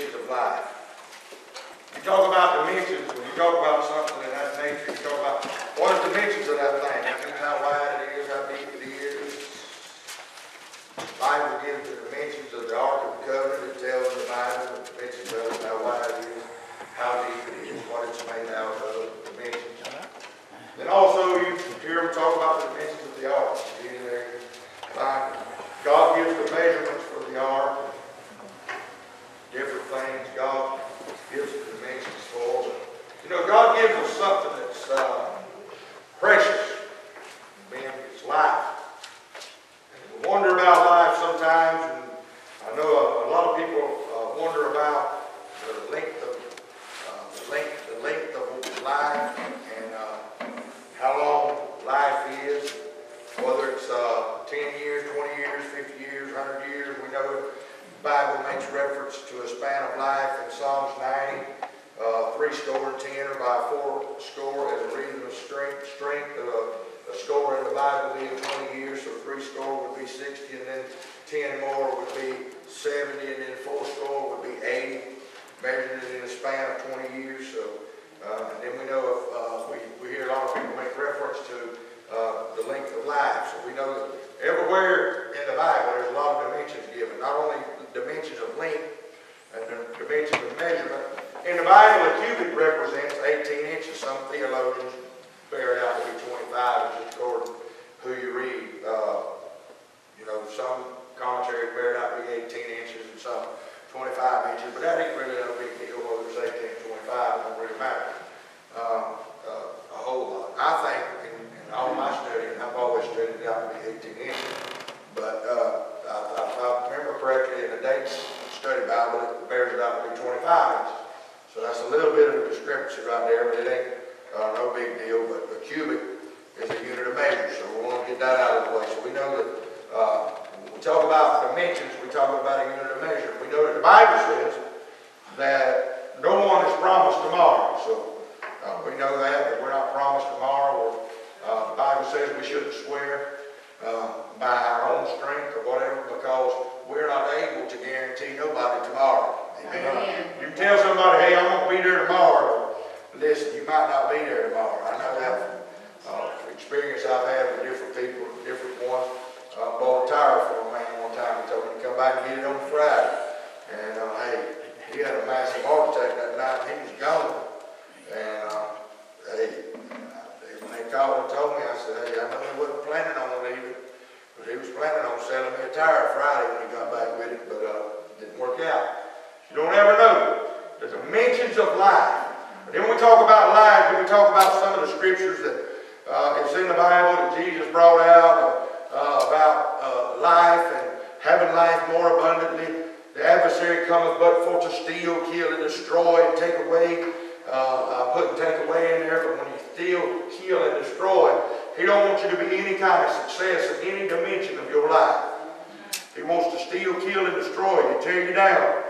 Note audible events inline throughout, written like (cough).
of life. You talk about dimensions, when you talk about something of that nature, you talk about what are the dimensions of that thing? That means how wide it is, how deep it is. The Bible gives the dimensions of the Ark of the Covenant. It tells in the Bible the dimensions of it, how wide it is, how deep it is, what it's made out of, the dimensions. Then also you hear them talk about the dimensions of the ark. God gives the measurements for the ark, things. God gives the dimensions for. But, you know, God gives us something that's uh, precious. Man, it's life. And we wonder about life sometimes, and I know a, a lot of people uh, wonder about the length of uh, the length, the length of life, and uh, how long life is, whether it's uh, 10 years, 20 years, 50 years, 100 years. We know Bible makes reference to a span of life in Psalms 90, uh, three score and 10, or by four score as a reason of strength, strength of a, a score in the Bible being 20 years, so three score would be 60, and then 10 more would be 70, and then four score would be 80, measured in a span of 20 years. So, uh, and then we know if, uh, we, we hear a lot of people make reference to uh, the length of life. So we know that everywhere in the Bible there's a lot of dimensions given, not only dimensions of length and dimensions of measurement. In the Bible, a cubit represents 18 inches. Some theologians bear it out to be 25, just according who you read. Uh, you know, some commentaries bear it out to be 18 inches and some 25 inches, but that ain't really a big deal whether it's 18 or 25, it don't really matter um, uh, a whole lot. I think, in, in all my studying, I've always studied it out to be 18 inches, but uh, I, I, if I remember correctly, in the Dake's Study Bible, bears it out to be 25 inches. So that's a little bit of a discrepancy right there, but it ain't uh, no big deal. But a cubit is a unit of measure, so we want to get that out of the way. So we know that uh, when we talk about dimensions, we talk about a unit of measure. We know that the Bible says that no one is promised tomorrow. So uh, we know that, that we're not promised tomorrow. Or, uh, the Bible says we shouldn't swear uh, by our own strength or whatever because we're not able to guarantee nobody tomorrow. Amen. Amen. You can tell somebody, hey, I'm going to be there tomorrow. Listen, you might not be there tomorrow. I know that from uh, experience I've had with different people, different ones. I bought a tire for a man one time. and told him to come back and get it on Friday. And uh, hey, he had a massive heart attack that night. He was gone. And uh, hey, when they called and told me, I said, hey, I know he wasn't planning on leaving, but he was planning on selling me a tire Friday when he got back with it, but uh, didn't work out. You don't ever know the dimensions of life. But then when we talk about life, we talk about some of the scriptures that uh, it's in the Bible that Jesus brought out uh, about uh, life and having life more abundantly. The adversary cometh but for to steal, kill, and destroy, and take away. Uh, I put and take away in there, but when you steal, kill, and destroy, he don't want you to be any kind of success in any dimension of your life. He wants to steal, kill, and destroy you, tear you down.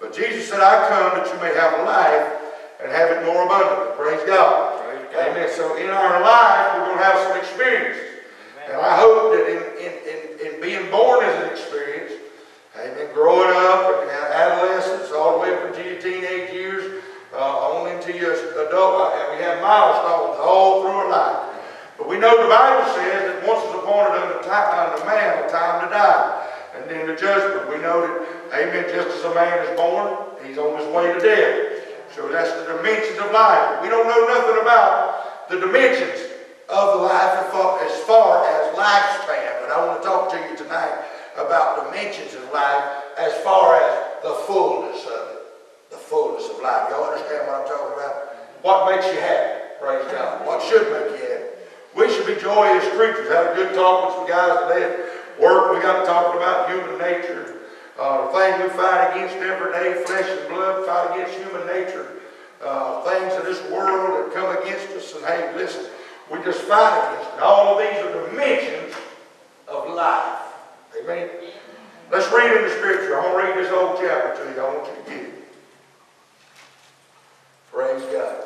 But Jesus said, I come that you may have life and have it more abundantly. Praise God. Praise God. Amen. So in our life, we're going to have some experiences. And I hope that in, in, in, in being born as an experience, amen, growing up and adolescence, all the way up into your teenage years, uh, on into your adult life, and we have milestones all through our life. But we know the Bible says that once is appointed unto, time, unto man a time to die. And then the judgment, we know that, amen, just as a man is born, he's on his way to death. So that's the dimensions of life. We don't know nothing about the dimensions of the life as far, as lifespan. But I want to talk to you tonight about dimensions of life as far as the fullness fullness of life. Y'all understand what I'm talking about? What makes you happy? Praise God. What should make you happy? We should be joyous creatures. Had a good talk with some guys today at work. We got talking about human nature. Uh, things we fight against every day, flesh and blood, fight against human nature. Uh, things of this world that come against us. And hey, listen, we just fight against it. All of these are dimensions of life. Amen. Let's read in the scripture. I'm going to read this whole chapter to you. I want you to get it. Praise God.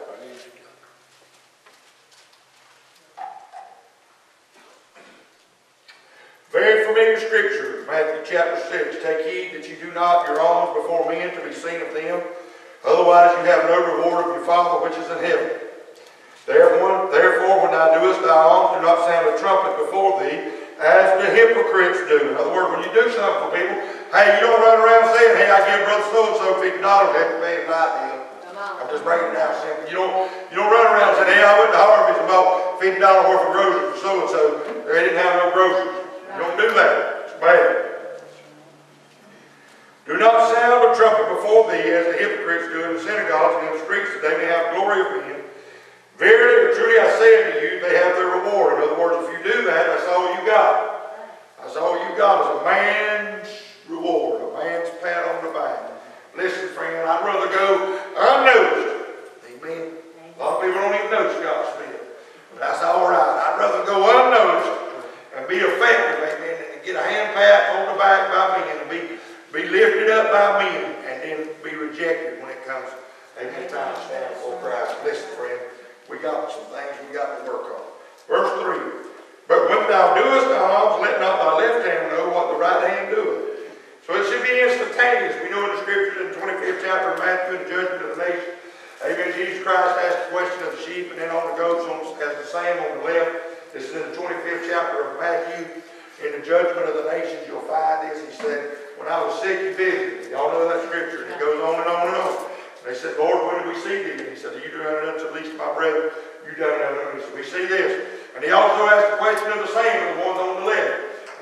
Very familiar scripture, Matthew chapter 6, Take heed that you do not your alms before men to be seen of them. Otherwise you have no reward of your Father which is in heaven. Therefore, when thou doest thy alms, do not sound a trumpet before thee, as the hypocrites do. In other words, when you do something for people, hey, you don't run around saying, hey, I give brother so-and-so $50 every man light deal. Just breaking it down simple. You don't, you don't run around saying, hey, I went to Harvey's and bought $50 worth of groceries for so-and-so. They didn't have no groceries. You don't do that. It's bad. Do not sound a trumpet before thee, as the hypocrites do in the synagogues and in the streets, that they may have glory of men. Verily or truly I say unto you, they have their reward. In other words, if you do that, that's all you got. That's all you got is a man's reward, a man's pat on the back. Listen, friend, I'd rather go unnoticed. Amen. A lot of people don't even notice Scott Smith. But that's all right. I'd rather go unnoticed and be effective, amen, and get a hand pat on the back by men and be, be lifted up by men and then be rejected when it comes, amen, time to stand before Christ. Listen, friend. We got some things we got to work on. Verse 3. But when thou doest the alms, let not thy left hand know what the right hand doeth. So it should be instantaneous. We know in the scriptures in the 25th chapter of Matthew, the judgment of the nation. Amen. Jesus Christ asked the question of the sheep and then on the goats on, as the same on the left. This is in the 25th chapter of Matthew. In the judgment of the nations, you'll find this. He said, When I was sick, you visited. Y'all know that scripture. And it goes on and on and on. They said, Lord, when did we see thee? And he said, You done it unto the least of my brethren. You done it unto me. So we see this. And he also asked the question of the same of the ones on the left.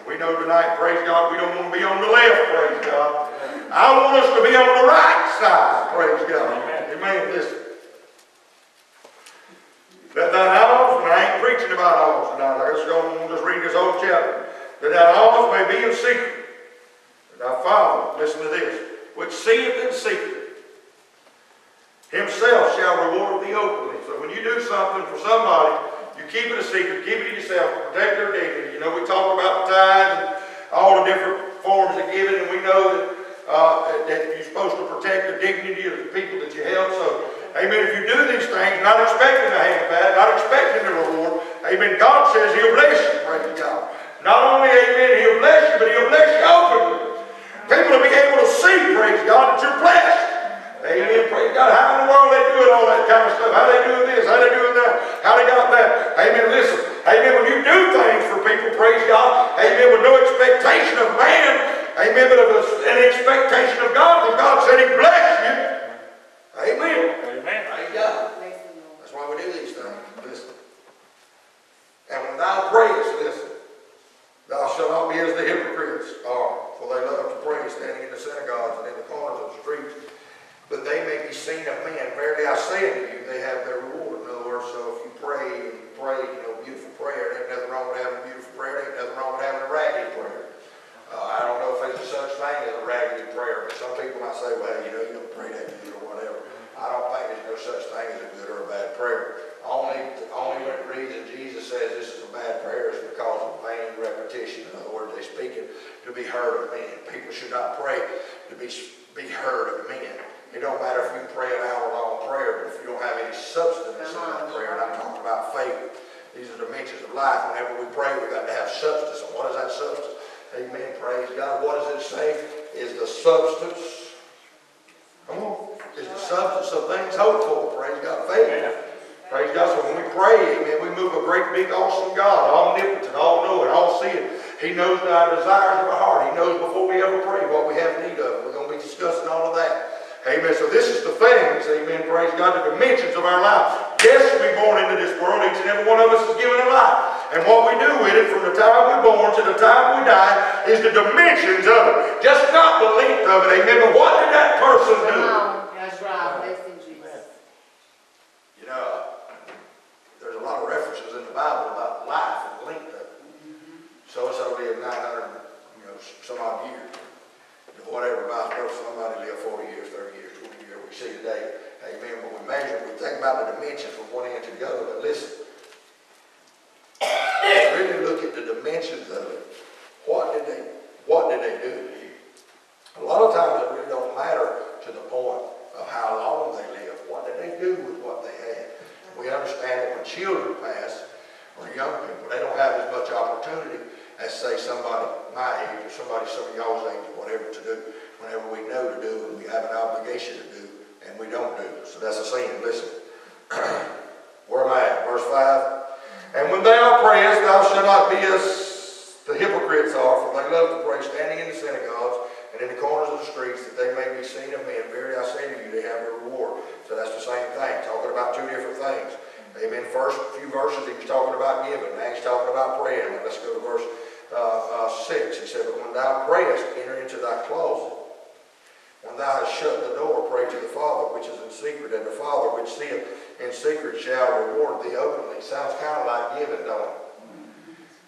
We know tonight, praise God, we don't want to be on the left, praise God. I want us to be on the right side, praise God. Amen. Listen. That thine alms, and I ain't preaching about alms tonight. I just going to just read this whole chapter. That thine alms may be in secret. And thy Father, listen to this, which seeth in secret, himself shall reward thee openly. So when you do something for somebody, you keep it a secret, keep it to yourself, protect their dignity. You know, we talk about the tithes and all the different forms of giving, and we know that, uh, that you're supposed to protect the dignity of the people that you help. So, amen, if you do these things, not expecting a hand pat, not expecting a reward, amen, God says he'll bless you, praise God. Not only, amen, he'll bless you, but he'll bless you openly. People will be able to see, praise God, that you're blessed. Amen. Praise God. How in the world they doing all that kind of stuff? How they doing this? How they doing that? How they got that? Amen. Listen. Amen. When you do things for people, praise God. Amen. With no expectation of man. Amen. But of an expectation of God. Because God said He bless you. Amen. Amen. Praise God. That's why we do these things. Listen. And when thou prayest, listen. Thou shalt not be as the hypocrites are, for they love to pray standing in the synagogues and in the corners of the streets that they may be seen of men. Verily I say unto you, they have their reward. In other words, so if you pray and pray, you know, beautiful prayer, there ain't nothing wrong with having a beautiful prayer, ain't nothing wrong with having a raggedy prayer. Uh, I don't know if there's a such thing as a raggedy prayer, but some people might say, well, you know, you don't pray that good or whatever. I don't think there's no such thing as a good or a bad prayer. Only, only reason Jesus says this is a bad prayer is because of vain repetition. In other words, they speak it to be heard of men. People should not pray to be, be heard of men. It don't matter if you pray an hour-long prayer, but if you don't have any substance in that prayer, and I'm talking about faith, these are dimensions of life. Whenever we pray, we've got to have substance. And what is that substance? Amen. Praise God. What does it say? Is the substance, come on, is the substance of things hoped for. Praise God. Faith. Amen. Praise God. So when we pray, amen, we move a great, big, awesome God, omnipotent, all-knowing, all-seeing. He knows our desires of our heart. He knows before we ever pray what we have need of. We're going to be discussing all of that. Amen. So this is the things, amen, praise God, the dimensions of our life. Yes, we born into this world. Each and every one of us is given a life. And what we do with it from the time we're born to the time we die is the dimensions of it. Just not the length of it, amen, but what did that person do? That's right, bless him, Jesus. You know, there's a lot of references in the Bible about life and length of it. Mm-hmm. So and so lived 900, you know, some odd years. Whatever, vice versa, somebody lived 40 years, 30 years, 20 years, we see today. Amen. But we measure, we think about the dimensions from one end to the other. But listen, (coughs) really look at the dimensions of it. What did they, what did they do? A lot of times it really don't matter to the point of how long they live. What did they do with what they had? We understand that when children pass, or young people, they don't have as much opportunity, as say somebody my age or somebody some of y'all's age or whatever to do, whenever we know to do and we have an obligation to do we don't do. So that's a sin. Listen. (clears throat) Where am I at? Verse 5. And when thou prayest, thou shalt not be as the hypocrites are, for they love to pray standing in the synagogues and in the corners of the streets, that they may be seen of men. Verily I say to you, they have their reward. So that's the same thing, talking about two different things. Amen. First few verses, he was talking about giving. Now he's talking about praying. Let's go to verse uh, uh, 6. He said, But when thou prayest, enter into thy closet. When thou hast shut the door, pray to the Father which is in secret, and the Father which seeth in secret shall reward thee openly. Sounds kind of like giving, don't it?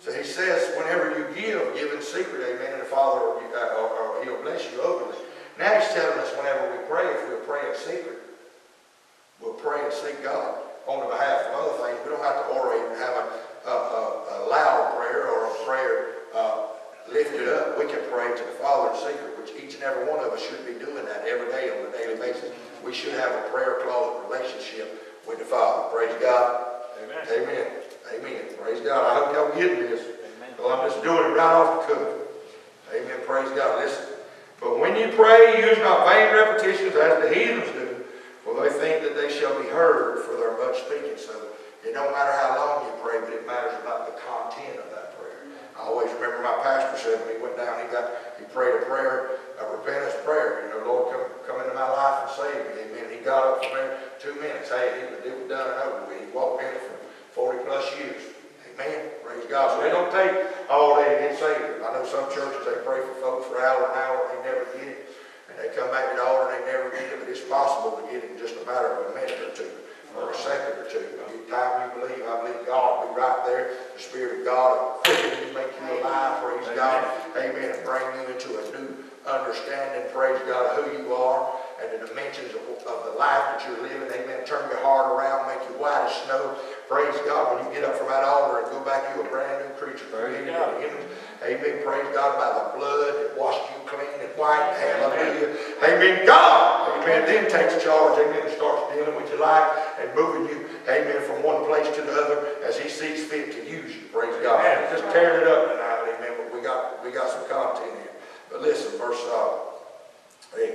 So he says, whenever you give, give in secret, amen, and the Father, uh, or, or he'll bless you openly. Now he's telling us whenever we pray, if we'll pray in secret, we'll pray and seek God on the behalf of other things. We don't have to orate and have a, a, a, a loud prayer or a prayer uh, lifted up. We can pray to the Father in secret, which each and every one of us should be doing that every day on a daily basis. We should have a prayer closet relationship with the Father. Praise God. Amen. Amen. Amen. Praise God. I hope y'all getting this. Well, I'm just doing it right off the cuff. Amen. Praise God. Listen. But when you pray, use not vain repetitions as the heathens do, for they think that they shall be heard for their much speaking. So it don't matter how long you pray, but it matters about the content of that. I always remember my pastor said when he went down, he got he prayed a prayer, a repentance prayer. You know, Lord, come come into my life and save me. Amen. He got up from there two minutes. Hey, it was, it done and over with. He walked in for 40 plus years. Amen. Praise God. So it don't take all day to get saved. I know some churches, they pray for folks for hour, an hour, and they never get it. And they come back the altar and they never get it, but it's possible to get it in just a matter of a minute or two, or a second or two. Any time you believe, I believe God will be right there. The Spirit of God will quicken you, make you alive, praise God. Amen. And bring you into a new understanding, praise God, of who you are and the dimensions of, of the life that you're living. Amen. Turn your heart around, make you white as snow. Praise God. When you get up from that altar and go back, you're a brand new creature. Praise Amen. God. Amen. Praise God by the blood that washed you clean and white. Hallelujah. Amen. God. Amen. Then takes charge. Amen. And starts dealing with your life and moving you. Amen. From one place to the other as He sees fit to use you. Praise God. Amen. Just tearing it up tonight. Amen. But we got we got some content here. But listen, verse uh, 8.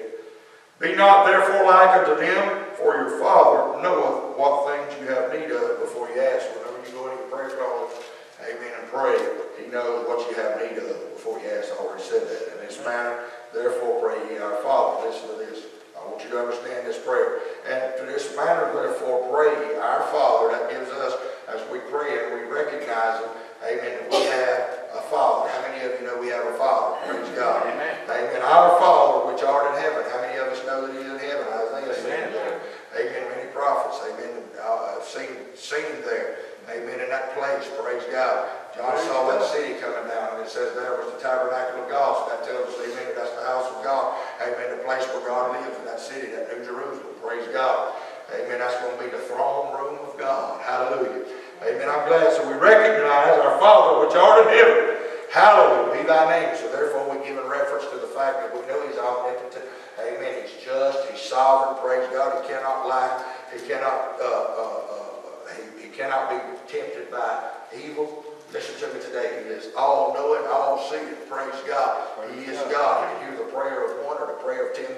Be not therefore like unto them, for your Father knoweth what things you have need of before you ask. Whenever you go into your prayer closet, amen, and pray, He knows what you have need of before you ask. I already said that. In this manner, therefore pray ye our Father. Listen to this. I want you to understand this prayer. And to this manner, therefore pray our Father. That gives us, as we pray and we recognize Him, amen, that we have a Father. How many of you know we have a Father? Praise God. Amen. Amen. Our Father which art in heaven. How many of us know that He's in heaven? Isaiah said Amen. there. Amen. Many prophets. Amen. Uh, have seen, seen there. Amen. In that place. Praise God. John saw that city coming down, and it says there was the tabernacle of God. So that tells us, amen, that's the house of God. Amen. The place where God lives in that city, that New Jerusalem. Praise God. Amen. That's going to be the throne room of God. Hallelujah. Amen. I'm glad. So we recognize our Father which art in heaven. Hallowed be thy name. So therefore we give in reference to the fact that we know he's omnipotent. Amen. He's just. He's sovereign. Praise God. He cannot lie. He cannot, uh, uh, uh, he, he cannot be tempted by evil. Listen to me today. He is all-knowing, all-seeing. Praise God. He is God. He can hear the prayer of one or the prayer of 10,000.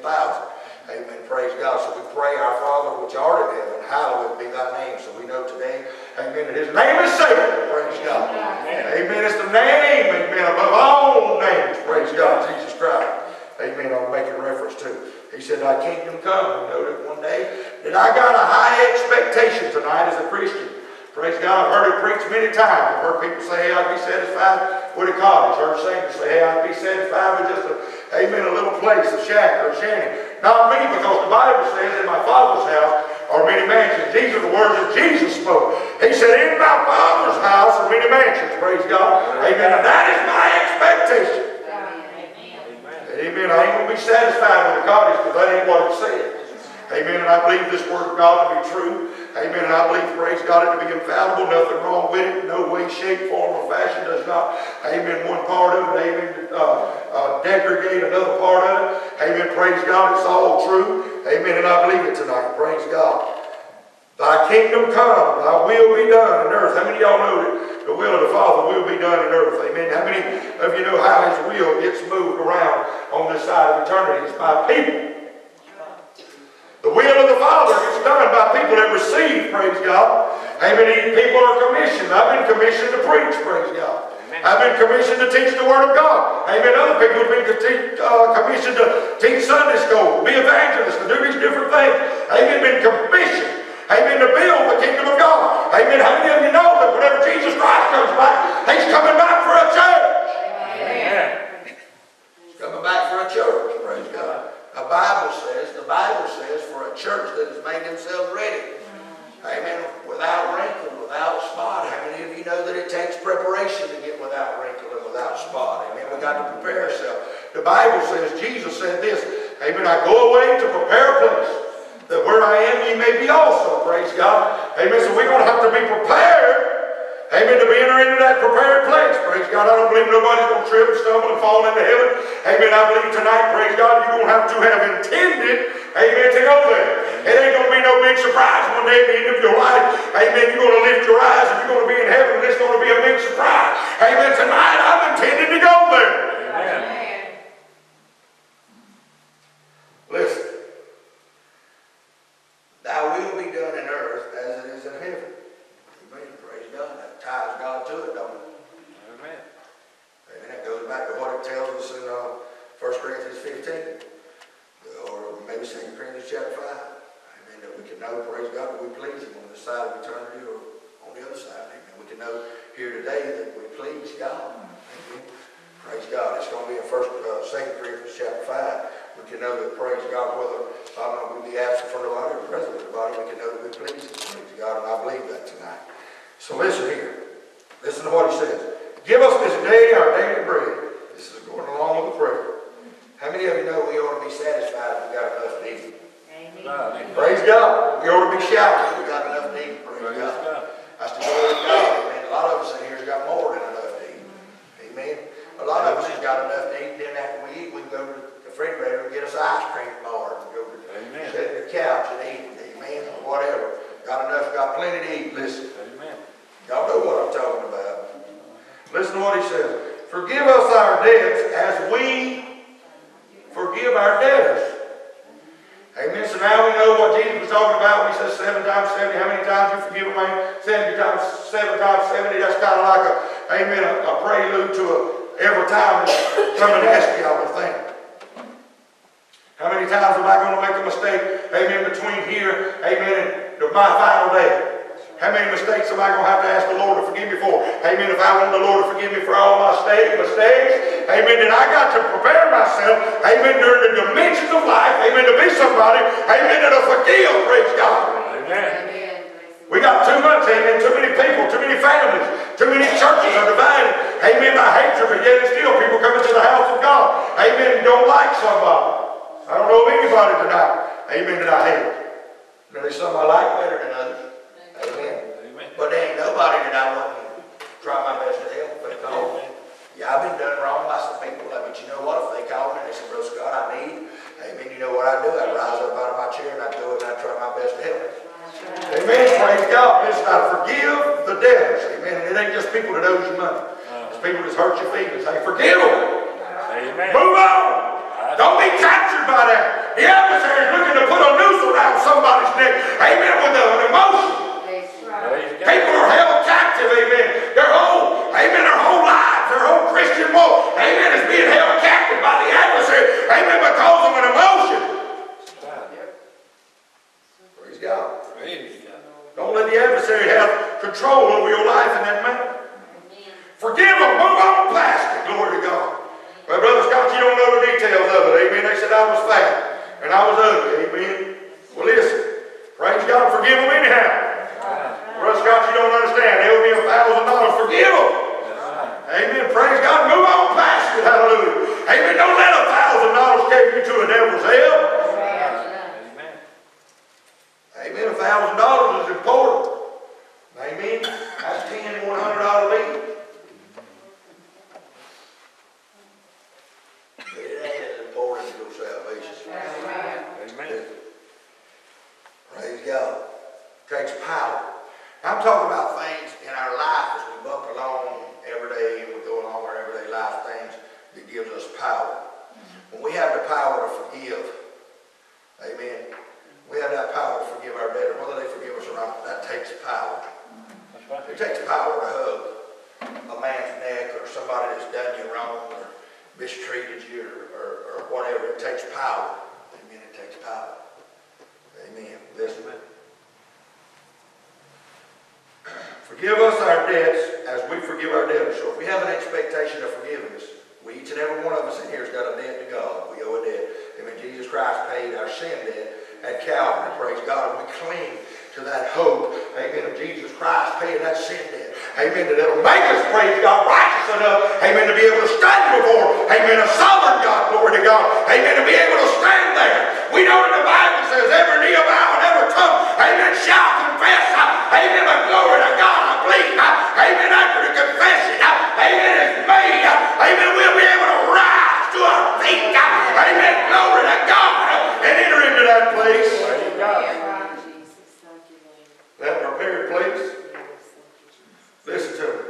Amen. Praise God. So we pray, our Father which art in heaven, hallowed be thy name. So we know today, amen, that his name is Savior. Praise God. Amen. It's the name, amen, above all names. Praise God. Jesus Christ. Amen. I'm making reference to. He said, Thy kingdom come. We know that one day that I got a high expectation tonight as a Christian. Praise God. I've heard it preached many times. I've heard people say, hey, I'd be satisfied with a cottage. I've Heard singers say, hey, I'd be satisfied with just a, amen, a little place, a shack or a shanty. Not me, because the Bible says in my Father's house are many mansions. These are the words that Jesus spoke. He said, in my Father's house are many mansions. Praise God. Amen. And that is my expectation. Amen. I ain't going to be satisfied with a cottage because that ain't what it says. Amen. And I believe this word of God to be true. Amen. And I believe, praise God, it to be infallible. Nothing wrong with it. No way, shape, form, or fashion does not, amen, one part of it, amen, uh, uh, another part of it. Amen. Praise God. It's all true. Amen. And I believe it tonight. Praise God. Thy kingdom come, thy will be done in earth. How many of y'all know that the will of the Father will be done in earth? Amen. How many of you know how his will gets moved around on this side of eternity? It's by people. The will of the Father is done by people that receive, praise God. Amen. People are commissioned. I've been commissioned to preach, praise God. Amen. I've been commissioned to teach the Word of God. Amen. Other people have been teach, uh, commissioned to teach Sunday school, be evangelists, to do these different things. Amen. Been commissioned. Amen. To build the kingdom of God. Amen. How many of you know that whenever Jesus Christ comes back, He's coming back? church that has made themselves ready. Amen. Without wrinkle, without spot. How many of you know that it takes preparation to get without wrinkle and without spot? Amen. We got to prepare ourselves. The Bible says, Jesus said this, Amen. I go away to prepare a place that where I am ye may be also. Praise God. Amen. So we're going to have to be prepared Amen. To be entered into that prepared place. Praise God. I don't believe nobody's going to trip and stumble and fall into heaven. Amen. I believe tonight, praise God, you're going to have to have intended, amen, to go there. It ain't going to be no big surprise one day at the end of your life. Amen. You're going to lift your eyes and you're going to be in heaven and it's going to be a big surprise. Amen. Tonight, I've intended to go there. up. we ought to be shouting. Amen. Move on. Right. Don't be captured by that. The adversary is looking to put a noose around somebody's neck. Amen. With the, the And I was ugly. Amen. Well, listen. Praise God. Forgive them anyhow. Right. Russ Scott, you don't understand. They owe be a thousand dollars. Forgive them. Amen. Praise God. Move on past it. Hallelujah. Amen. Don't let a thousand dollars take you to a devil's hell. Amen. Amen. A thousand dollars is important. Amen. That's ten and one hundred dollar lead. takes power. I'm talking about things in our life as we bump along every day and we go along our everyday life things that gives us power. When we have the power to forgive, amen, we have that power to forgive our better, whether they forgive us or not, that takes power. It takes power to hug a man's neck or somebody that's done you wrong or mistreated you or, or, or whatever. It takes power. Amen, it takes power. Forgive us our debts as we forgive our debtors. So if we have an expectation of forgiveness, we, each and every one of us in here has got a debt to God. We owe a debt. Amen. Jesus Christ paid our sin debt at Calvary. Praise God. And we cling to that hope. Amen. Of Jesus Christ paying that sin debt. Amen. That it'll make us, praise God, righteous enough. Amen. To be able to stand before. Amen. A sovereign God. Glory to God. Amen. To be able to stand there. We know that the Bible says every knee will bow and tongue. Amen. Shall confess. Amen. But glory to God. I believe. Amen. After the confession. Amen. Is made. Amen. We'll be able to rise to our feet. Amen. Glory to God. And enter into that place. Praise God. That's right, Jesus. Thank you, Lord. That prepared place. Yes, thank you, Jesus. Listen to me.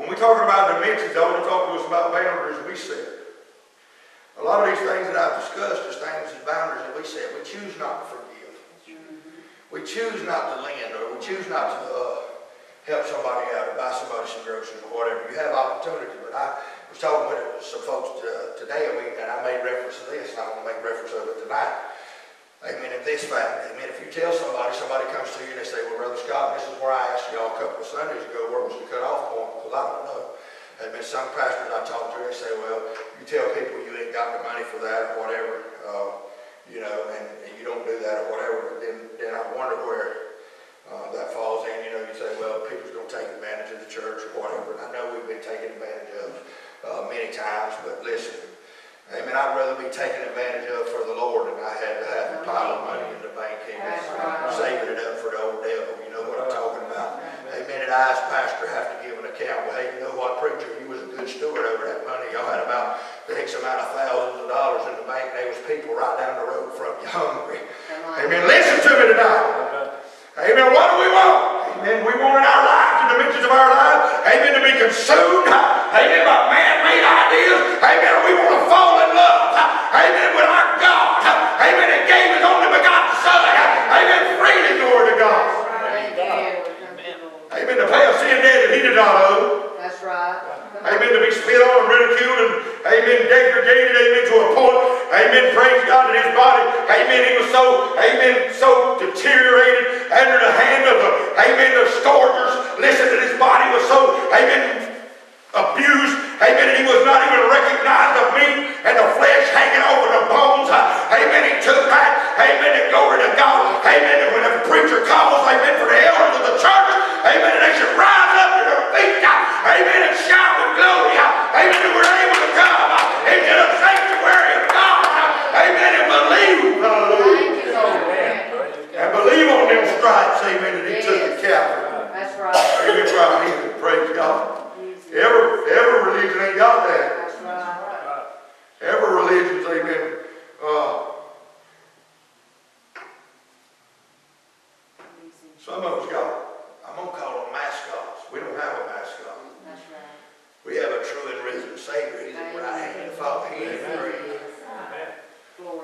When we're talking about dimensions, I want to talk to us about boundaries we set. A lot of these things that I've discussed is things and boundaries that we set. We choose not to forgive. We choose not to lend or we choose not to uh, help somebody out or buy somebody or whatever. You have opportunity, but I was talking with some folks uh, today and, we, and I made reference to this and I want to make reference of it tonight. Amen. If this fact, amen. If you tell somebody, somebody comes to you and they say, well, Brother Scott, this is where I asked y'all a couple of Sundays ago, where was the cutoff point? Because I don't know. Amen. Some pastors I talk to, they say, well, you tell people you ain't got the money for that or whatever, uh, you know, and, and you don't do that or whatever. Then, then I wonder where uh, that falls in. You know, you say, well, people's going to take advantage of the church or whatever. And I know we've been taken advantage of uh, many times, but listen. Amen. I'd rather be taken advantage of for the Lord than I had to have a pile of money in the bank and right. saving it up for the old devil. You know what I'm talking about? Amen. And I, as pastor, have to give an account. Well, hey, you know what, preacher? You was a good steward over that money. Y'all had about the X amount of thousands of dollars in the bank. And there was people right down the road from you hungry. Amen. Listen to me tonight. Amen. What do we want? Amen. We want in our lives, the dimensions of our lives, amen, to be consumed, amen, by man-made ideas. Amen. We want to fall in love, amen, with our God. Amen. That gave his only begotten Son. Amen. Freely, glory to God. Thank you, Lord. Thank. Amen. To pay a sin debt that he did not owe. That's right. Amen. To be spit on and ridiculed and, amen, degraded, amen, to a point, amen, praise God, in his body, amen, he was so, amen, so deteriorated under the hand of the, amen, the scourgers. Listen, that his body was so, amen, abused, amen, and he was not even recognized of meat and the flesh hanging over the bones. Amen. He took that, amen, and glory to God. Amen. And when a preacher calls, amen, for the elders of the church, amen, and they should rise up to their feet, amen, and shout with glory. Amen. And we're able to come into the sanctuary of God. Amen. And believe, hallelujah. Thank you, Lord. Amen. Praise God. And believe on them stripes, amen, that he took the Calvary. That's right. Amen. Right here. Praise God. Every, every religion ain't got that. That's right. Every religion's, amen, uh, some of us got, I'm gonna call them mascots. We don't have a mascot. We have a true and risen Savior. He's at the right hand of the Father. He is free.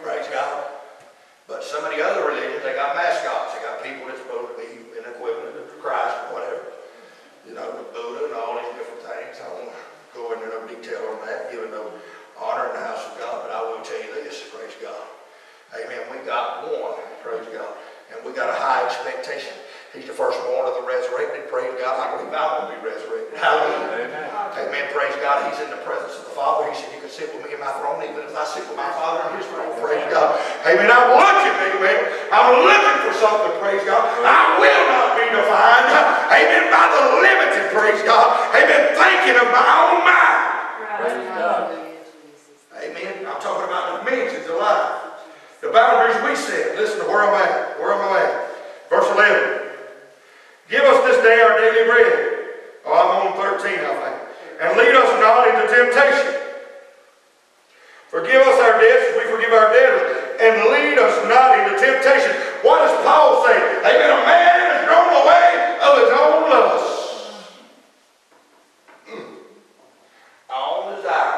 Praise God. But some of the other religions, they got mascots. They got people that's supposed to be an equivalent of Christ or whatever. You know, the Buddha and all these different things. I won't go into no detail on that, giving no honor in the house of God. But I will tell you this, praise God. Amen. We got one, praise God. And we got a high expectation. He's the firstborn of the resurrected. Praise God. I believe I'm going to be resurrected. Hallelujah. Amen. Amen. Praise God. He's in the presence of the Father. He said, You can sit with me in my throne, even if I sit with my Father in his throne. Praise God. Amen. I'm looking, amen. I'm looking for something, praise God. I will not be defined, amen, by the limited, praise God. Amen. Thinking of my own mind. Praise God. Amen. I'm talking about the dimensions of life. The boundaries we set. Listen to where I'm at. Where am I at? Verse 11. This day our daily bread. Oh, I'm on 13, I think. And lead us not into temptation. Forgive us our debts as we forgive our debtors. And lead us not into temptation. What does Paul say? Amen. A man is thrown away of his own lusts. Mm. Our own desires.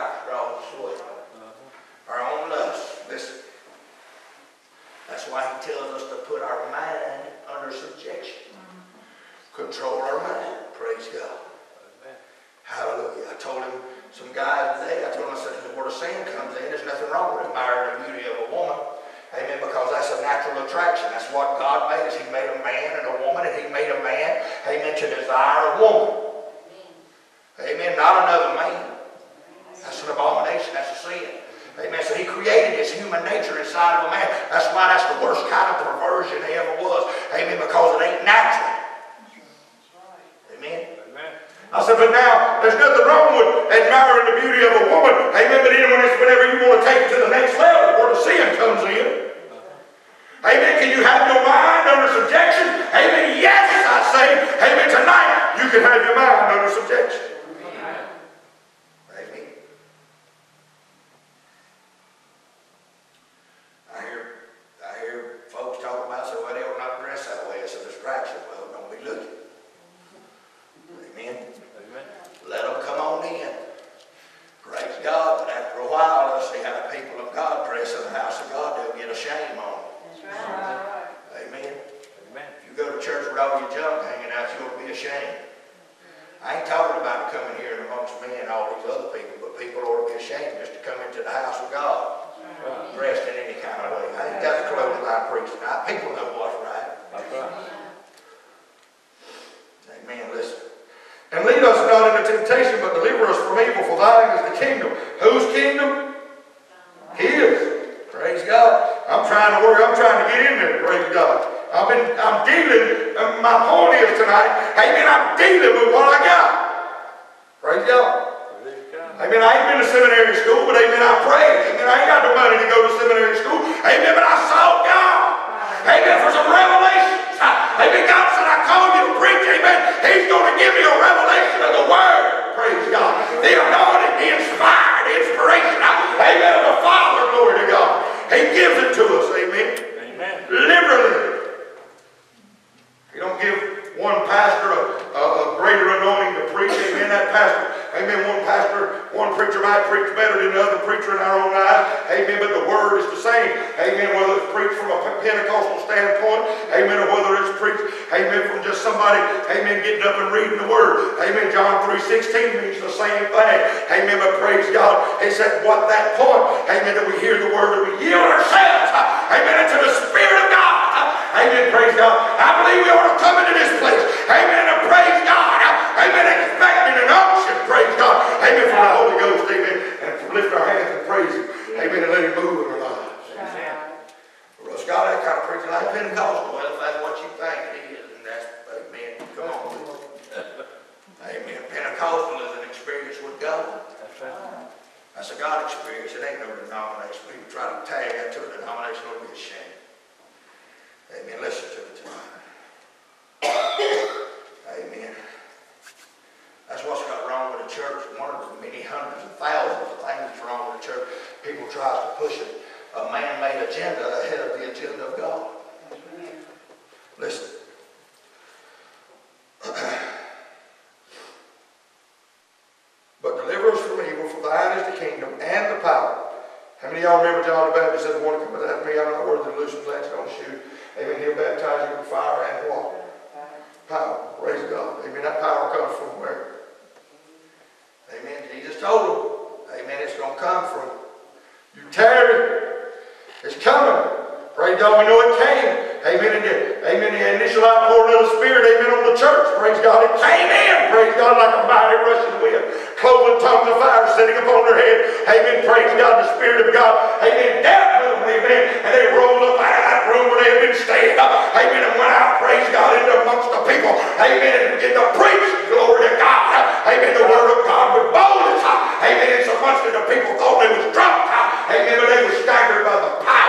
why he tells us to put our mind under subjection. Control our mind. Praise God. Hallelujah. I told him, some guy today, I told him, I said, the word of sin comes in, there's nothing wrong with admiring the beauty of a woman. Amen. Because that's a natural attraction. That's what God made us. He made a man and a woman, and He made a man, amen, to desire a woman. Amen. Not another man. That's an abomination. That's a sin. Amen. So He created this human nature inside of a man. That's why that's the worst kind of perversion he ever was. Amen. Because it ain't natural. I said, but now, there's nothing wrong with admiring the beauty of a woman. Amen. But then when whenever you want to take it to the next level, where the sin comes in. Amen. Can you have your mind under subjection? Amen. Yes, I say. Amen. Tonight, you can have your mind under subjection. Amen. I hear, I hear folks talk about, say, well, they ought not dress that way. It's a distraction. Well, don't be looking. Amen. Amen. Let them come on in. Praise God. But after a while, they'll see how the people of God dress in the house of God. They'll get a shame on That's them. right. Amen. Amen. If you go to church with all your junk hanging out, you'll be ashamed. I ain't talking about coming here and amongst me and all these other people, but people ought to be ashamed just to come into the house of God dressed in any kind of way. I ain't got the clothing line preaching. I, people know what's right. That's right. Amen. Listen. And lead us not into temptation, but deliver us from evil. For thine is the kingdom. Whose kingdom? His. Praise God. I'm trying to work. I'm trying to get in there. Praise God. I've been. I'm dealing. My point is tonight. Amen. I'm dealing with what I got. Praise God. Praise God. Amen. I ain't been to seminary school, but amen. I prayed. Amen. I ain't got no money to go to seminary school. Amen. But I sought God. Amen. For some revelations. I- Amen. God said, I called you to preach. Amen. He's going to give you a revelation of the Word. Praise God. The anointing, the inspired, the inspiration. Amen. Of the Father. Glory to God. He gives it to us. Amen. Amen. Liberally. You don't give one pastor a, a, a greater anointing to preach. Amen. That pastor. Amen. One pastor, one preacher might preach better than the other preacher in our own eyes. Amen. But the word is the same. Amen. Whether it's preached from a Pentecostal standpoint. Amen. Or whether it's preached. Amen. From just somebody. Amen. Getting up and reading the word. Amen. John 3.16 means the same thing. Amen. But praise God. It's at what that point. Amen. That we hear the word and we yield ourselves. Amen. Into the Spirit of God. Amen. Praise God. I believe we ought to come into this place. Amen. And praise God. Amen. Expecting an unction. Praise God. Amen. From the Holy Ghost. Amen. And lift our hands and praise Him. Amen. And let Him move in our lives. Well, Scott, that kind of preaching like Pentecostal. Well, if that's what you think it is, and that's, amen. Come on. Is an experience with God. That's right. That's a God experience. It ain't no denomination. People try to tag that to a denomination, it'll be a shame. Amen. Listen to it tonight. (coughs) Amen. That's what's got wrong with the church. One of the many hundreds of thousands of things that's wrong with the church. People tries to push a, a man-made agenda ahead of the agenda of God. Listen. (coughs) But deliver us from evil, for thine is the kingdom and the power. How many of y'all remember John the Baptist said, "One come after me, I'm not worthy to loose and latch on shoe." Amen. He'll baptize you with fire and water. Power. Praise God. Amen. That power comes from where? Amen. Jesus told them. Amen. It's going to come from you tarry. It's coming. Praise God. We know it came. Amen. And the, amen. The initial outpouring of the Spirit. Amen. On the church. Praise God. It came in. Praise God. Like a mighty rushing wind. Cloven tongues of fire sitting upon their head. Amen. Praise God. The Spirit of God. Amen. Death with them. Amen. And they rolled up out of that room where they had been staying. Amen. And went out. Praise God. Into amongst the people. Amen. And began to preach. Glory to God. Amen. The word of God with boldness. Amen. And so much that the people thought they was drunk. Amen. But they were staggered by the power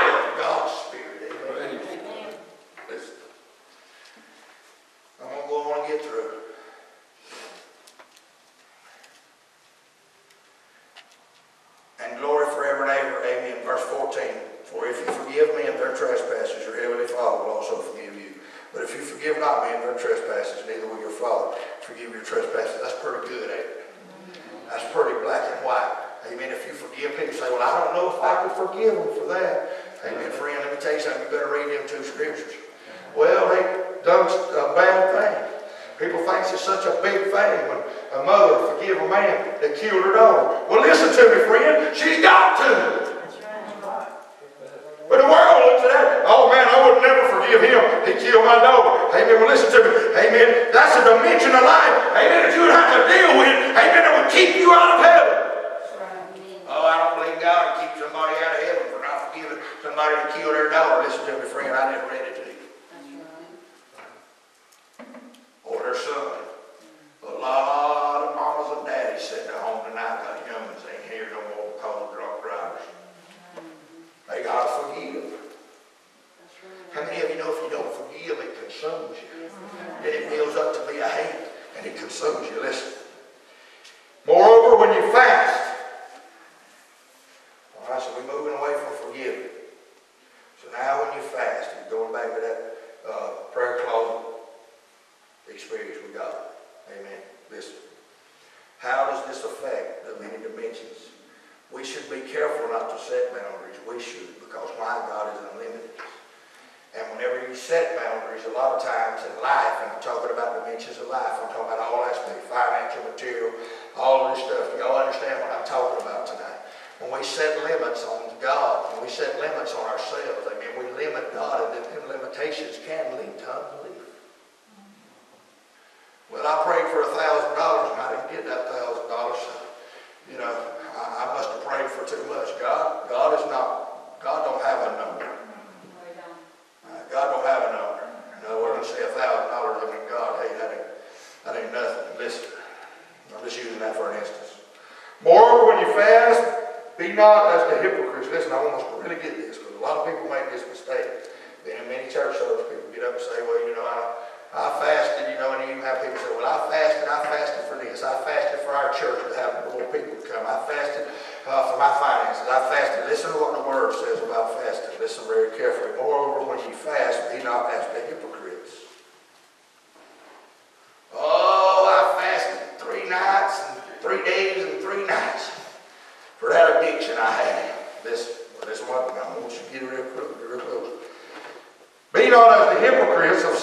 or her.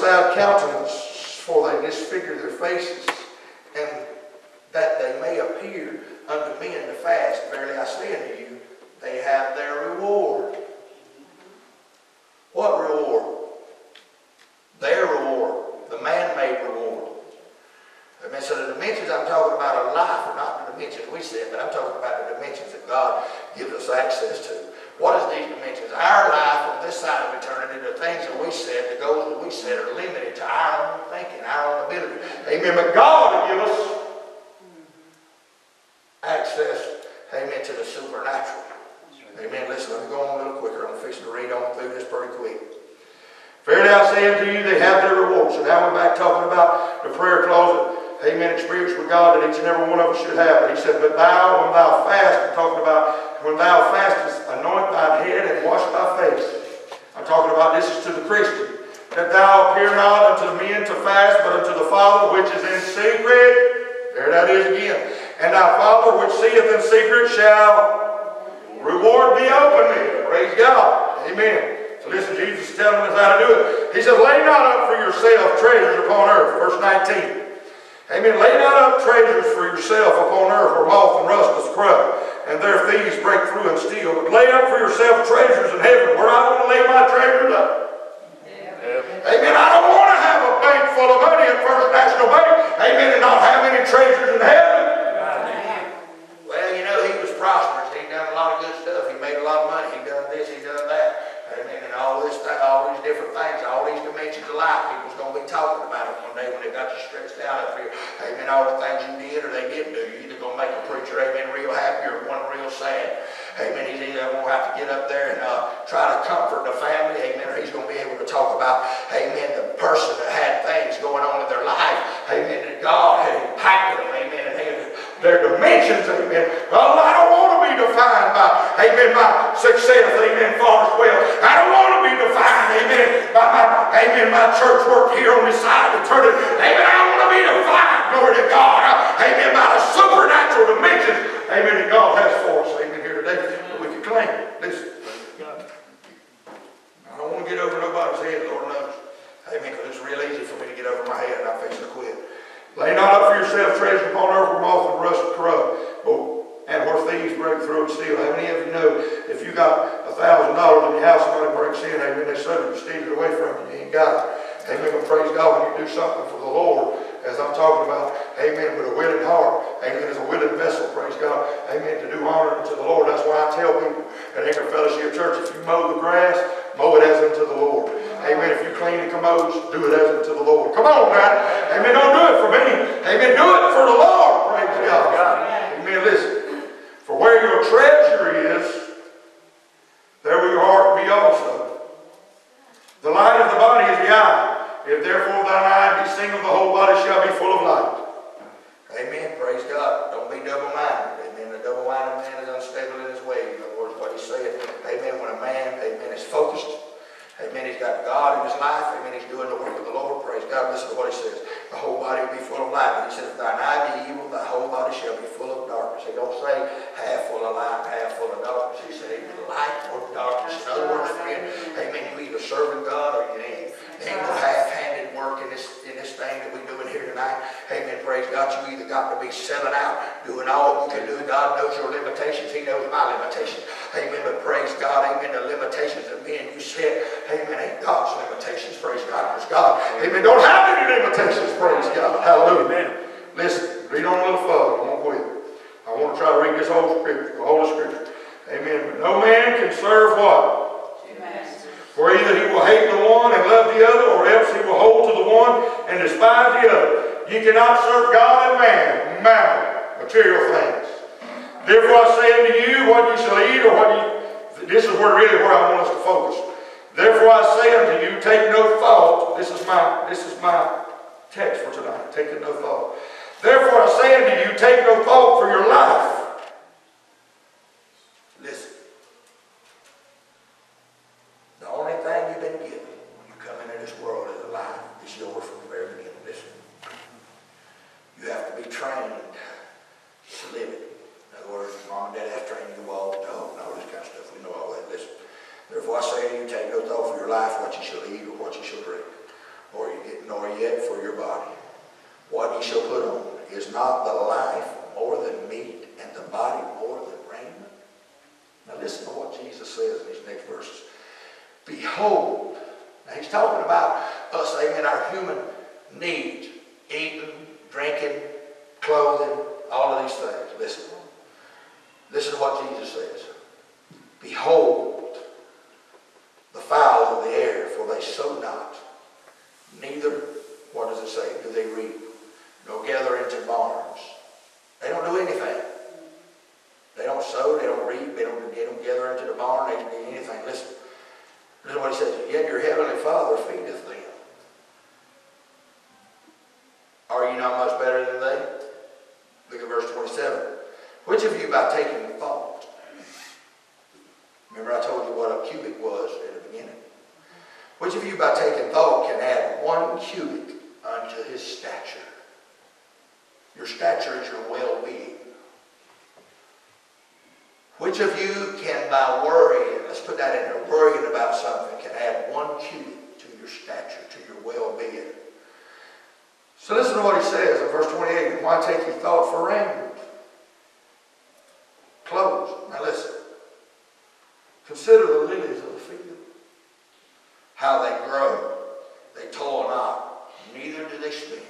Without countenance, for they disfigure their faces. success, amen, Father's well. I don't want to be defined, amen, by my, amen, my church work here on this side of eternity. Amen, I don't want to be defined, glory to God, amen, by the supernatural dimensions, amen, that God has for us, amen, here today. But we can claim it. Listen. I don't want to get over nobody's head, Lord knows. Amen, because it's real easy for me to get over my head and I fix to quit. Lay not up for yourself treasure upon earth where moth and rust corrupt break through and steal. How many of you know if you got a thousand dollars in your house, somebody breaks in, amen, they suddenly steal it away from you, you ain't got it. Amen, but praise God, when you do something for the Lord, as I'm talking about, amen, with a willing heart, amen, as a willing vessel, praise God, amen, to do honor to the Lord. That's why I tell people at Anchor Fellowship Church, if you mow the grass, mow it as unto the Lord. Amen, if you clean the commodes, do it as unto the Lord. Come on now, amen, don't do it for me, amen, do it for the Lord, praise God. Amen, listen, for where your treasure is, there will your heart be also. The light of the body is the eye. If therefore thine eye be single, the whole body shall be full of light. Amen. Praise God. Don't be double-minded. Amen. A double-minded man is unstable in his ways. In other words, what he said. Amen. When a man, amen, is focused. Amen. He's got God in his life. Amen. He's doing the work of the Lord. Praise God. Listen to what he says. The whole body will be full of light. But he says, if thine eye be evil, thy whole body shall be full of darkness. He don't say half full of light, half full of darkness. He said either light or darkness. In other words, friend, amen, you either serving God or you ain't. There ain't no half-handed work in this, in this thing that we're doing here tonight. Amen. Praise God. You either got to be selling out, doing all you can do. God knows your limitations. He knows my limitations. Amen. But praise God. Amen. The limitations that me and you set, amen, ain't God's limitations. Praise God. Because God, amen, don't have any limitations. Praise God. Hallelujah. Amen. Listen, read on a little further. I won't quit. I want to try to read this whole scripture, the whole scripture. Amen. But no man can serve what? For either he will hate the one and love the other, or else he will hold to the one and despise the other. You cannot serve God and man, mammon, material things. Therefore I say unto you, what you shall eat, or what you... This is where really where I want us to focus. Therefore I say unto you, take no thought. This is my, this is my text for tonight. Taking no thought. Therefore I say unto you, take no thought for your life. Listen. The only thing you've been given when you come into this world as a life is yours from the very beginning. Listen. You have to be trained to live it. In other words, mom and dad have trained you to walk, talk, and all this kind of stuff. We know all that. Listen. Therefore I say to you, take no thought for your life, what you shall eat or what you shall drink, or you get, nor yet for your body. What ye shall put on is not the life more than meat, and the body more than raiment. Now listen to what Jesus says in these next verses. Behold, now he's talking about us, amen, our human needs, eating, drinking, clothing, all of these things. Listen. Listen to what Jesus says. Behold, the fowls of the air, for they sow not, neither, what does it say, do they reap, nor gather into barns. They don't do anything. They don't sow, they don't reap, they don't, they don't gather into the barn, they don't do anything. Listen. Listen what he says. Yet your heavenly Father feedeth them. Are you not much better than they? Look at verse 27. Which of you by taking thought? Remember I told you what a cubit was at the beginning. Which of you by taking thought can add one cubit unto his stature? Your stature is your well-being. Which of you can, by worrying, let's put that in there, worrying about something, can add one cubit to your stature, to your well-being? So listen to what he says in verse 28. Why take ye thought for raiment? Clothes. Now listen. Consider the lilies of the field. How they grow. They toil not, neither do they spin.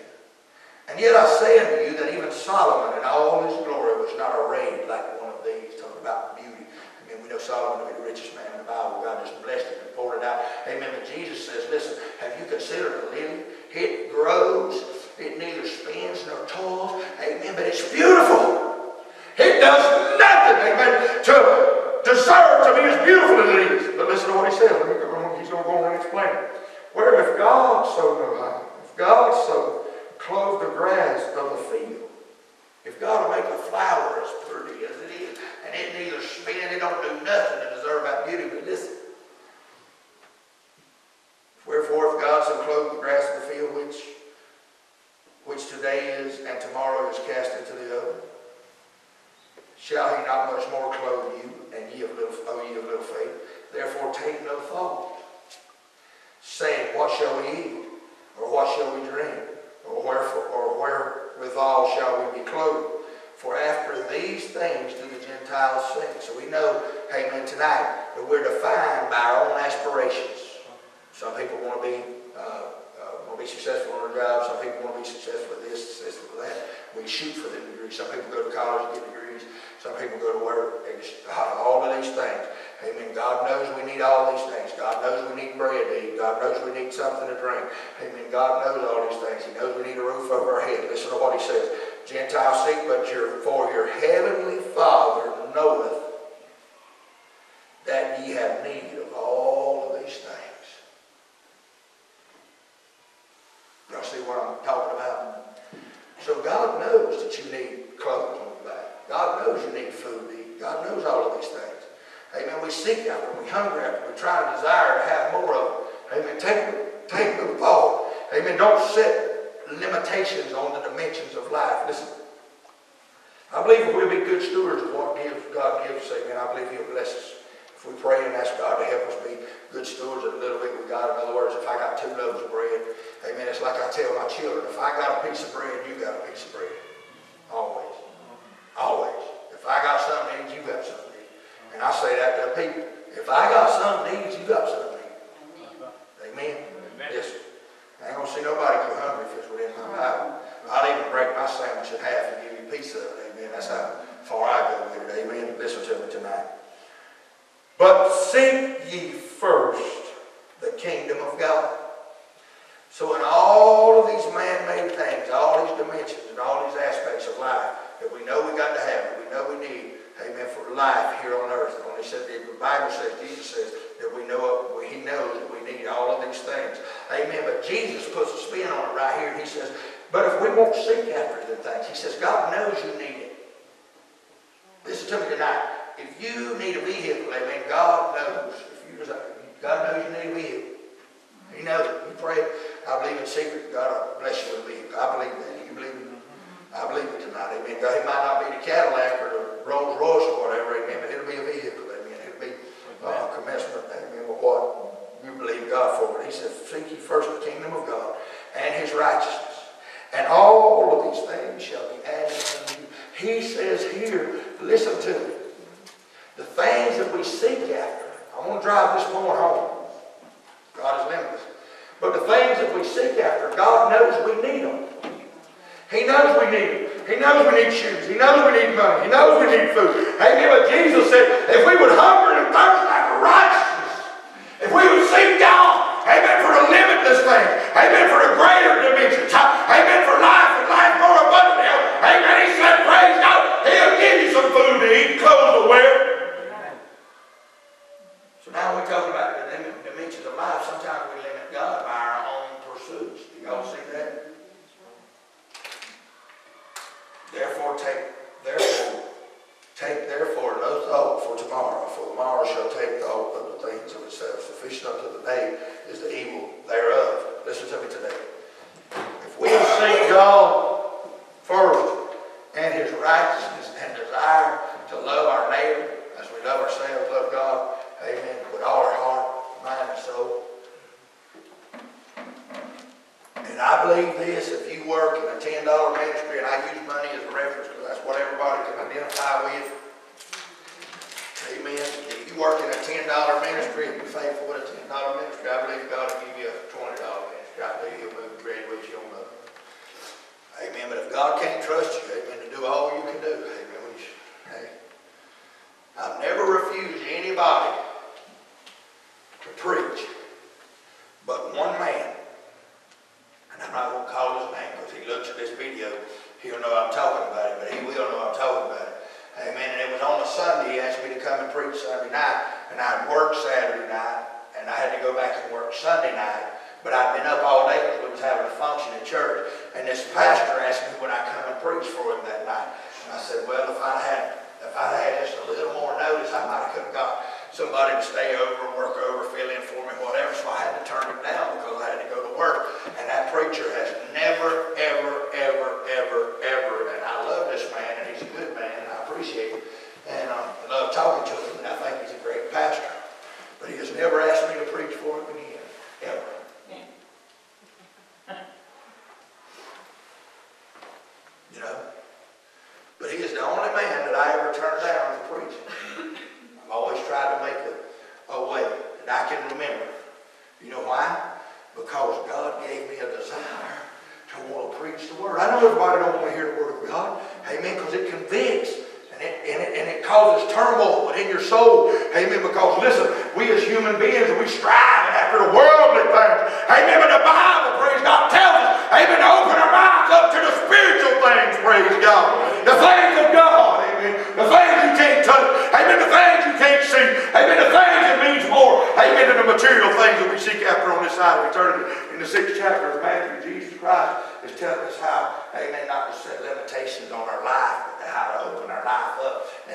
And yet I say unto you that even Solomon in all his glory was not arrayed like one of these, talking about beauty. I mean, we know Solomon to be the richest man in the Bible. God just blessed him and poured it out. Amen. But Jesus says, listen, have you considered the lily? It grows. It neither spins nor toils. Amen. But it's beautiful. It does nothing, amen, to deserve to be as beautiful as it is. But listen to what he says. He's going to go on and explain it. Where if God so know how, if God so clothe the grass of the field. If God will make a flower as pretty as it is, and it neither spin, it don't do nothing to deserve that beauty, but listen. Wherefore, if God so clothe the grass of the field, which, which today is and tomorrow is cast into the oven, shall he not much more clothe you, and ye of little, oh, ye of little faith? Therefore take no thought, saying, What shall we eat? Or what shall we drink? or wherefore, or wherewithal shall we be clothed? For after these things do the Gentiles seek. So we know, amen, tonight, that we're defined by our own aspirations. Some people want to be, uh, uh, want to be successful on their job. Some people want to be successful at this, successful at that. We shoot for the degrees. Some people go to college and get degrees. Some people go to work. All of these things. Amen. God knows we need all these things. God knows we need bread to eat. God knows we need something to drink. Amen. God knows all these things. He knows we need a roof over our head. Listen to what he says. Gentiles seek, but your, for your heavenly Father knoweth that ye have need of all of these things. Y'all see what I'm talking about? So God knows that you need clothes. God knows you need food to eat. God knows all of these things. Amen. We seek after. We hunger after. We try to desire to have more of them. Amen. Take, take the thought. Amen. Don't set limitations on the dimensions of life. Listen. I believe if we'll be good stewards of what God gives, amen, I believe He'll bless us. If we pray and ask God to help us be good stewards of the little bit we got, in other words, if I got two loaves of bread, amen, it's like I tell my children, if I got a piece of bread, you got a piece of bread. Always. Always. If I got something to eat, you got something to eat. And I say that to people. If I got something needs, you got something to eat. Amen? Amen. Yes. I ain't gonna see nobody go hungry if it's within my power. I'll even break my sandwich in half and give you a piece of it. Amen. That's how far I go with it. Amen. Listen to me tonight. But seek ye first the kingdom of God. So in all of these man-made things, all these dimensions and all these aspects of life that we know we got to have, that we know we need, amen, for life here on earth. When he said, the Bible says, Jesus says that we know, he knows that we need all of these things. Amen. But Jesus puts a spin on it right here. He says, but if we won't seek after the things, he says, God knows you need it. Listen to me tonight. If you need a vehicle, amen, God knows. If you desire, God knows you need a vehicle. He knows it. You pray. I believe in secret. God will bless you with a vehicle. I believe that. You believe it? I believe it tonight. Amen. God, it might not be the Cadillac or the Rolls Royce or whatever. Amen. But it'll be a vehicle. Amen. It'll be uh, commencement. Amen. With what you believe God for. But He said, seek ye first the kingdom of God and his righteousness. And all of these things shall be added unto you. He says here, listen to me. The things that we seek after. I want to drive this point home. God is limitless. But the things that we seek after, God knows we need them. He knows we need them. Knows we need shoes. He knows we need money. He knows we need food. Amen. But Jesus said, if we would hunger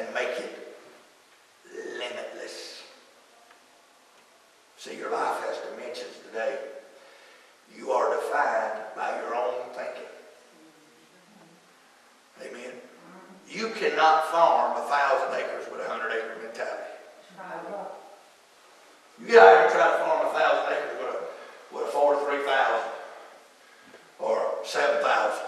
and make it limitless. See, your life has dimensions today. You are defined by your own thinking. Amen. You cannot farm a thousand acres with a hundred acre mentality. You get out here and try to farm a thousand acres with a, with a forty-three thousand or seven thousand.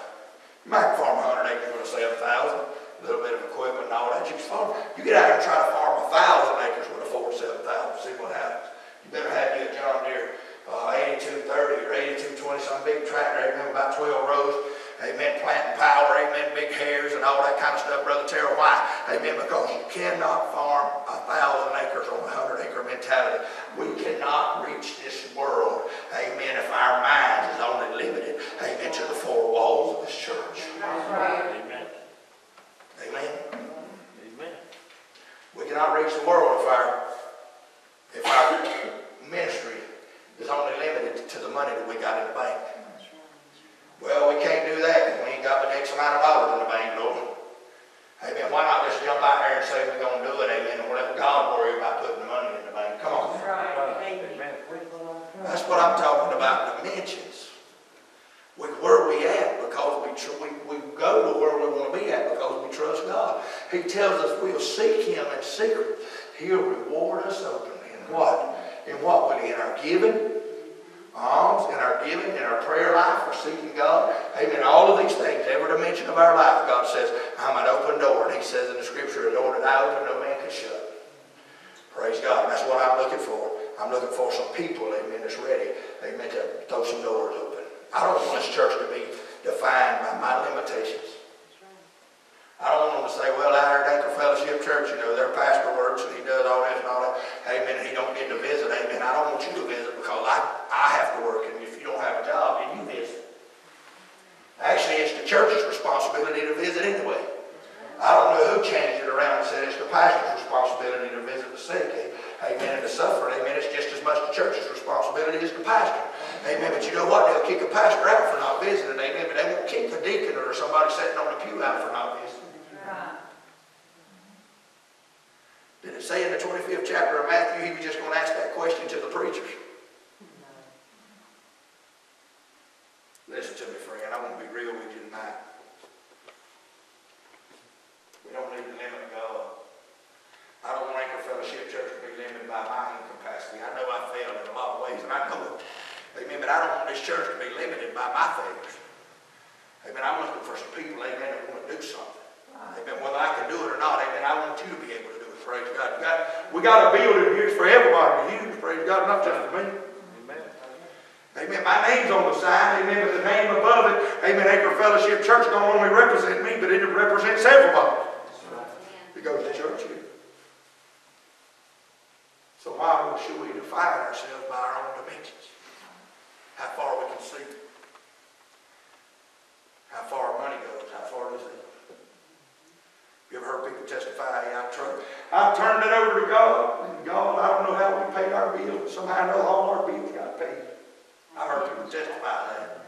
You might farm a hundred acres with a seven thousand, a little bit of equipment and all that. You can farm. You get out here and try to farm a thousand acres with a forty-seven thousand. See what happens. You better have you a John Deere uh, eighty-two thirty or eighty-two twenty, some big tractor. Amen. About twelve rows. Amen. Planting power. Amen. Big hairs and all that kind of stuff, Brother Terrell. Why? Amen. Because you cannot farm a thousand acres on a hundred acre mentality. We cannot reach this world. Amen. If our minds is only limited. Amen. To the four walls of this church. Amen. Amen. Amen. We cannot reach the world if our if our ministry is only limited to the money that we got in the bank. Well, we can't do that because we ain't got the next amount of dollars in the bank, Lord. Amen. Why not just jump out there and say we're going to do it, amen, and we'll let God worry about putting the money in the bank? Come on. Amen. That's what I'm talking about, dimensions. We, where are we at? Because we, tr- we, we go to where we want to be at because we trust God. He tells us we'll seek Him in secret. He'll reward us openly. In what? In what? Will In our giving, alms, in our giving, in our prayer life, for seeking God. Amen. All of these things, every dimension of our life, God says, I'm an open door. And He says in the Scripture, a door that I open, no man can shut. Praise God. That's what I'm looking for. I'm looking for some people, amen, that's ready, amen, to throw some doors open. I don't want this church to be defined by my limitations. I don't want them to say, well, out here at Anchor Fellowship Church, you know, their pastor works and he does all this and all that. Amen. And he don't get to visit. Amen. I don't want you to visit because I, I have to work. And if you don't have a job, then you. Actually, it's the church's responsibility to visit anyway. I don't know who changed it around and said it's the pastor's responsibility to visit the sick. Amen. And the suffering. Amen. It's just as much the church's responsibility as the pastor. Amen. But you know what? They'll kick a pastor out for not visiting. Amen. But they won't kick a deacon or somebody sitting on the pew out for not visiting. Did it say in the 25th chapter of Matthew he was just going to ask that question to the preachers? Listen to me, friend. I want to be real with you tonight. We don't need to limit God. I don't want Anchor Fellowship Church to be limited by my own capacity. I know I failed in a lot of ways, and I know it. Amen. But I don't want this church to be limited by my failures. Amen. I'm looking for some people, amen, that want to do something. Amen. Whether I can do it or not, amen, I want you to be able to do it. Praise God. We got, we got a building here for everybody to use. Praise God, not just for me. Amen. My name's on the sign. Amen. But the name above it, Amen. Anchor Fellowship Church don't only represent me, but it represents everybody. Because the church here. So why should we define ourselves by our own dimensions? How far we can see. How far money goes. How far does it? You ever heard people testify, yeah, I turned, I turned it over to God, and God, I don't know how we paid our bills, but somehow or another all our bills. I heard people testify that.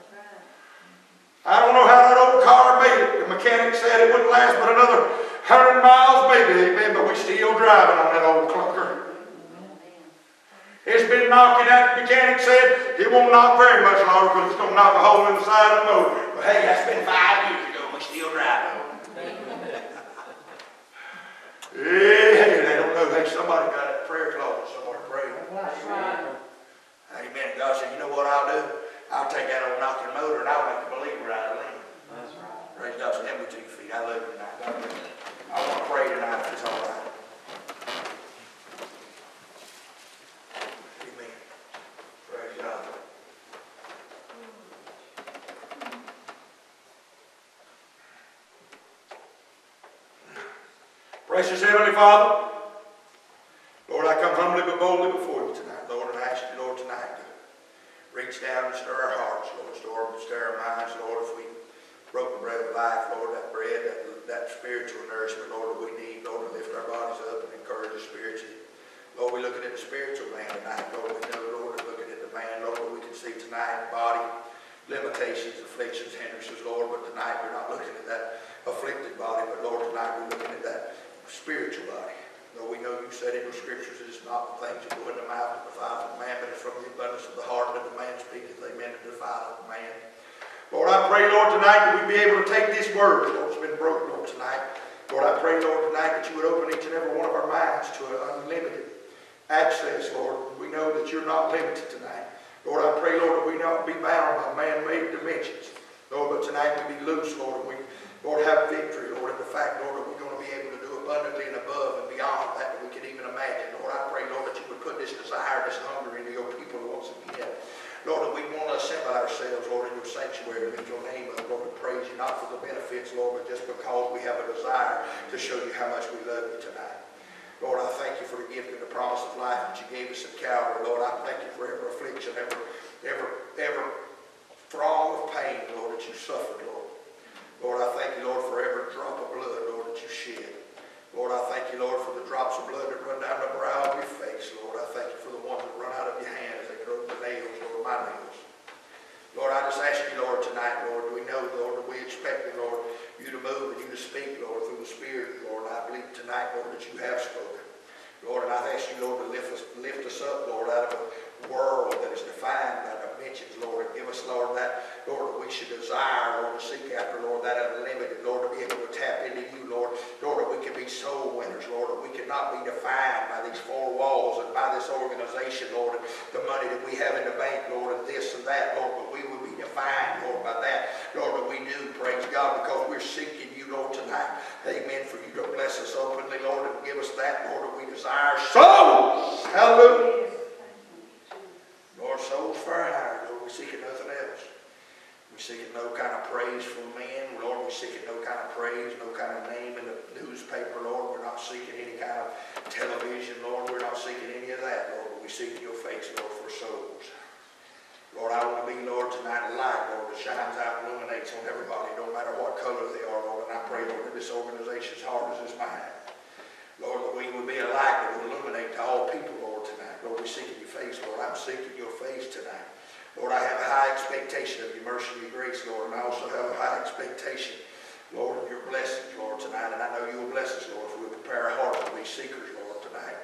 I don't know how that old car made it. The mechanic said it wouldn't last but another hundred miles maybe, amen, but we still driving on that old clunker. It's been knocking out, the mechanic said it won't knock very much longer because it's going to knock a hole in the side of the motor. But hey, that's been five years ago, we still driving. Hey, they don't know, hey, somebody got a prayer closet somewhere to pray. Amen. God said, you know what I'll do? I'll take that old knocking motor and I'll make a believer out of him. That's right. Raise up stand with two feet. I love you tonight. I want to pray tonight if it's all right. Amen. Praise God. Precious Heavenly Father, Lord, I come humbly but boldly before reach down and stir our hearts, Lord, stir, stir our minds, Lord, if we broke the bread of life, Lord, that bread, that, that spiritual nourishment, Lord, that we need, Lord, to lift our bodies up and encourage us spiritually. Lord, we're looking at the spiritual man tonight, Lord, we know, Lord, we're looking at the man, Lord, we can see tonight, body, limitations, afflictions, hindrances, Lord, but tonight we're not looking at that afflicted body, but Lord, tonight we're looking at that spiritual body. Lord, we know you said in your scriptures it is not the things that go in the mouth that defile the man, but it's from the abundance of the heart that the man speaketh, amen, to defile the man. Lord, I pray, Lord, tonight that we be able to take this word, Lord, it's been broken, Lord, tonight. Lord, I pray, Lord, tonight that you would open each and every one of our minds to an unlimited access, Lord. We know that you're not limited tonight. Lord, I pray, Lord, that we not be bound by man-made dimensions. Lord, but tonight we be loose, Lord, and we, Lord, have victory, Lord, in the fact, Lord, that we're going to be able to do abundantly and above and beyond that that we can even imagine. Lord, I pray, Lord, that you would put this desire, this hunger into your people once again. Lord, we want to assemble ourselves, Lord, in your sanctuary, in your name, Lord, to praise you, not for the benefits, Lord, but just because we have a desire to show you how much we love you tonight. Lord, I thank you for the gift and the promise of life that you gave us at Calvary. Lord, I thank you for every affliction, every, every, every throng of pain, Lord, that you suffered, Lord. Lord, I thank you, Lord, for every drop of blood, Lord, that you shed. Lord, I thank you, Lord, for the drops of blood that run down the brow of your face, Lord. I thank you for the ones that run out of your hand drove the nails, Lord, I just ask you, Lord, tonight, Lord, we know, Lord, we expect, Lord, you to move and you to speak, Lord, through the Spirit, Lord. I believe tonight, Lord, that you have spoken. Lord, and I ask you, Lord, to lift us, lift us up, Lord, out of a world that is defined by dimensions, Lord. Give us, Lord, that, Lord, that we should desire, Lord, to seek after, Lord, that unlimited, Lord, to be able to tap into you, Lord. Lord, that we can be soul winners, Lord, that we cannot be defined by these four walls and by this organization, Lord, and the money that we have in the bank, Lord, and this and that, Lord, but we would be defined, Lord, by that, Lord, that we do, praise God, because we're seeking you, Lord, tonight. Amen, for you to bless us openly, Lord, and give us that, Lord, that we desire souls. Hallelujah. Lord, souls for our hire, Lord, we seek it nothing else. We seek it no kind of praise from men. Lord, we seek it no kind of praise, no kind of name in the newspaper, Lord. We're not seeking any kind of television, Lord. We're not seeking any of that, Lord. We seek your face, Lord, for souls. Lord, I want to be, Lord, tonight a light, Lord, that shines out and illuminates on everybody, no matter what color they are, Lord. And I pray, Lord, that this organization's heart is as mine. Lord, that we would be a light that would illuminate to all people, Lord, tonight. Lord, we're seeking your face, Lord. I'm seeking your face tonight. Lord, I have a high expectation of your mercy and your grace, Lord, and I also have a high expectation, Lord, of your blessings, Lord, tonight. And I know you will bless us, Lord, if we prepare our hearts to be seekers, Lord, tonight,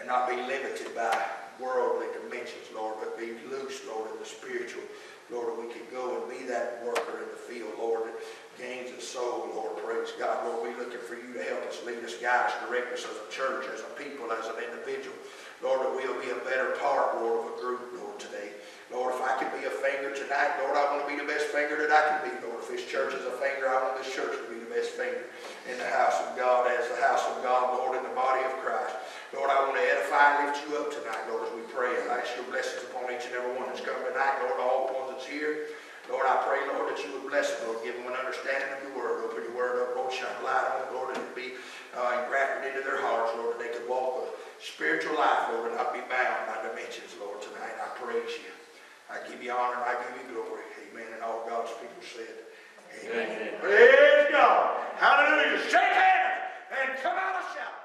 and not be limited by worldly dimensions, Lord, but be loose, Lord, in the spiritual. Lord, that we can go and be that worker in the field, Lord, that gains a soul, Lord, praise God. Lord, we're looking for you to help us, lead us, guide us, direct us as a church, as a people, as an individual. Lord, that we'll be a better part, Lord, of a group, Lord, today. Lord, if I can be a finger tonight, Lord, I want to be the best finger that I can be, Lord. If this church is a finger, I want this church to be the best finger in the house of God, as the house of God, Lord, in the body of Christ. Lord, I want to edify and lift you up tonight, Lord, as we pray. I ask your blessings upon each and every one that's come tonight, Lord, all the ones that's here. Lord, I pray, Lord, that you would bless them, Lord, give them an understanding of your word. Open your word up, Lord, shine light on it, Lord, and it be uh, engrafted into their hearts, Lord, that they could walk a spiritual life, Lord, and not be bound by dimensions, Lord, tonight. I praise you. I give you honor and I give you glory. Amen. And all God's people said, Amen. Amen. Praise God. Hallelujah. Shake hands and come out of shout.